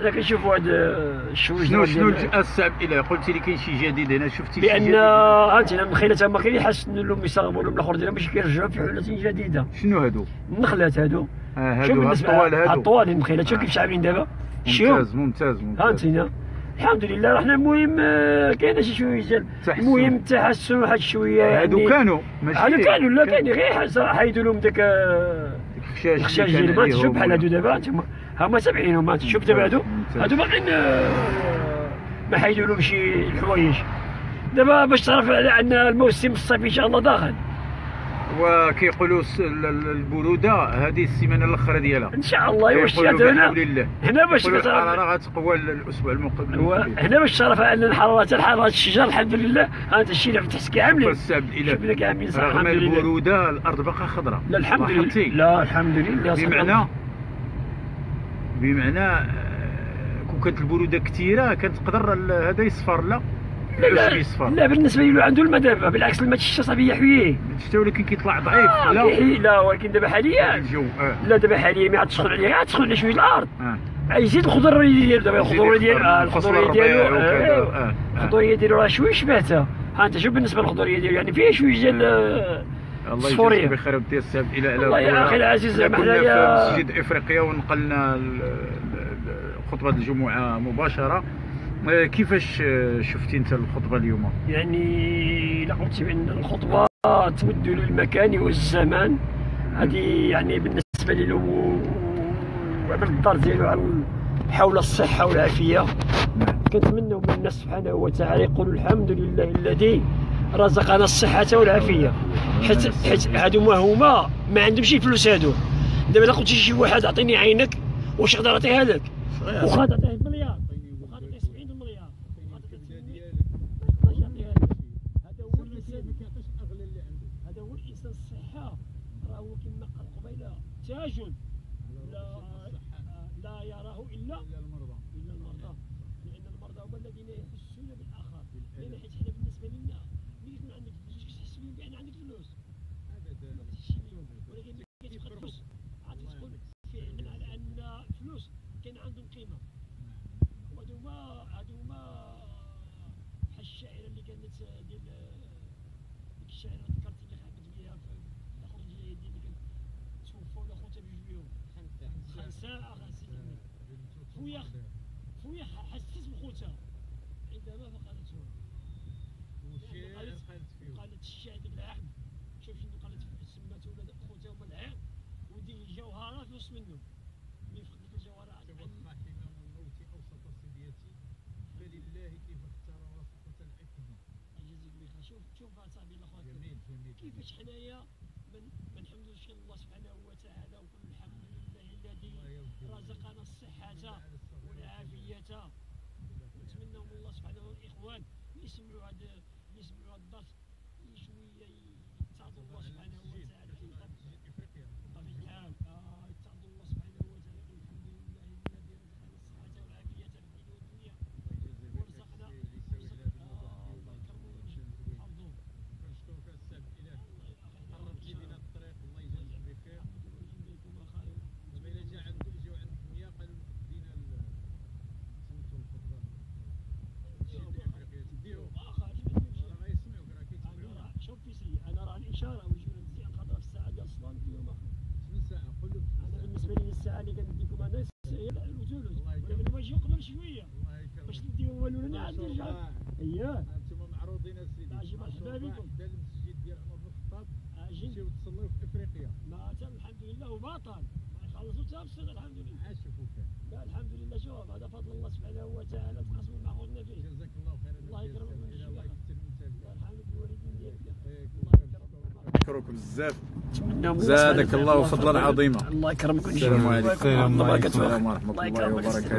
أنا كنشوفوا هاد الشويش شنو شنو ديال- الصعب إلى قلتي لي كاين شي جديد؟ هنا شفتي شي بأن جديد. هانتي النخيلات هما كيحسن لهم يصاغبوا لهم الآخر ديالهم باش كيرجعوا في حلة جديدة. شنو هادو؟ النخلات هادو. آه، شوف هادو هالطوال هادو. الطوال النخيلات شوف كيفاش عاملين دابا. شوف. ممتاز ممتاز. ممتاز هانتينا الحمد لله رحنا المهم آه، كاينة شي شوية ديال. المهم التحسن واحد شوية هادو يعني كانوا ماشي هادو كانوا لا كاين غير حيدوا لهم داك آه، الخشاش الخشاش ديال تشوف بحال هادو دابا هما تابعينهم انت شوف دابا هادو باقيين آه، ما حيدوا لهم شي الحوايج دابا باش تعرف على ان الموسم الصيفي إن شاء الله داخل. وكيقولوا البروده هذه السيمانة الأخرى ديالها. إن شاء الله واش هنا هنا باش الحراره غتقوى الأسبوع المقبل. هنا باش تعرف أن الحراره الحرارة الشجر الحمد لله. هانت الشيء اللي فتحت كاملين عاملين صح رغم البروده الأرض باقا خضراء. لا الحمد؟ لله. لا الحمد لله. بمعنى بمعنى آه، كون كانت البرودة كثيره كانت تقدر هذا يصفر لا. لا يصفر. لا بالنسبة له عنده الماء دابا بالعكس الماء تشتا صافي يحويه. شتا ولكن كيطلع ضعيف آه، لا. لا ولكن دابا حاليا. الجو آه. لا دابا حاليا ما عاد تسخن عليه عاد تسخن على شوية الأرض. آه. يزيد الخضريه ديالو دابا الخضريه ديالو آه، الربيع ديالو آه، آه. الخضريه ديالو راه شوية شباتها ها أنت شوف بالنسبة للخضريه ديالو يعني فيها شوية ديال آه، الله. يجزيك بخير ودي السبب إلى على والله يا. أخي العزيز، إحنا ما كنا حنايا- في مسجد إفريقيا ونقلنا خطبة الجمعة مباشرة آه، كيفاش شفتي أنت الخطبة اليوم؟ يعني لا قلت بأن الخطبة تمد للمكان والزمان هذه يعني بالنسبة لي وعمل الدار ديالو حول الصحة والعافية كنتمنوا من الناس سبحانه وتعالى يقولوا الحمد لله الذي رزقنا الصحة والعافية. حيت حيت هادو ما هما ما عندهمش شي فلوس هادو. دابا الا قلت شي واحد اعطيني عينك واش يقدر يعطيها لك؟ واخا تعطيه بمليار واخا تعطيه 70 مليار. واخا تعطيه 80 ما يقدرش يعطيها لك هذا هو الانسان هذا هو الإنسان الصحة. راه هو كما قال قبيلة تاج لا لا يراه إلا إلا المرضى. إلا المرضى. لأن المرضى هما الذين يحسون بالآخر. لأن حيت حنا بالنسبة لنا ملي يكون عندك فلوس كتحس بهم بان عندك فلوس بهم ولكن كتبقى فلوس عاد تقول فعلا على ان الفلوس كان عندهم قيمه وهادو هما هادو هما بحال الشاعره اللي كانت ديال ديك الشاعره ذكرتي اللي خدمت بها في الآخر ديال اللي توفى ولا خوتها بجوجهم خمسة خمسة خويا خويا حسيت بخوتها عندما فقدته اصاحبي الاخوات جميل جميل كيفاش حنايا ما نحمدوش الله سبحانه وتعالى ونقول الحمد لله الذي رزقنا الصحة والعافية. نتمنى من الله سبحانه الاخوان يسمعوا هذا يسمعوا الدرس. شوية يتعظوا الله سبحانه وتعالى في الطب افريقيا بطبيعة الحال آه، يتعظوا الله سبحانه وتعالى يقول الحمد لله الذي رزقنا الصحة والعافية في الدين والدنيا ورزقنا ورزقنا آه، الله يكرمه ويحفظه كنشكرك السبب اله قربتي بنا الطريق الله يجازيك بخير دابا الا جا عند جاو عند المياه قالوا لك دينا ال- سميتو الخطبه مسجد افريقيا تديرو راه غيسمعوك راه كيتسمعوك شوف في سي أنا راه الاشاره ويجيو نزيد الخضراء في الساعة ديال الصلاه نديهم شنو الساعة قول لهم شنو أنا الساعة بالنسبة لي الساعة اللي كنديكم أنا هي الوتولد الله يكرمك. ولكن هما يجيو قبل شوية. باش نديهم والو أنا نرجع اييه أنتم معروضين اسيدي عجيب مرحبا بكم. حدا المسجد ديال عمر بن الخطاب. أجي تصليو في إفريقيا. ما تم الحمد لله وباطل. ما الصيد الحمد لله. شوفوك. لا الحمد لله. شوف هذا فضل الله سبحانه وتعالى. تقسم مع خوتنا فيه. جزاك الله خيرا الله يكرمك. الله يكثر من الله تابعك يرحمك الوالدين ديالك الله يكرمك. نشكرك بزاف. زادك الله فضلا عظيما. الله يكرمك. السلام عليكم ورحمة الله الله يكرمك. وبركاته.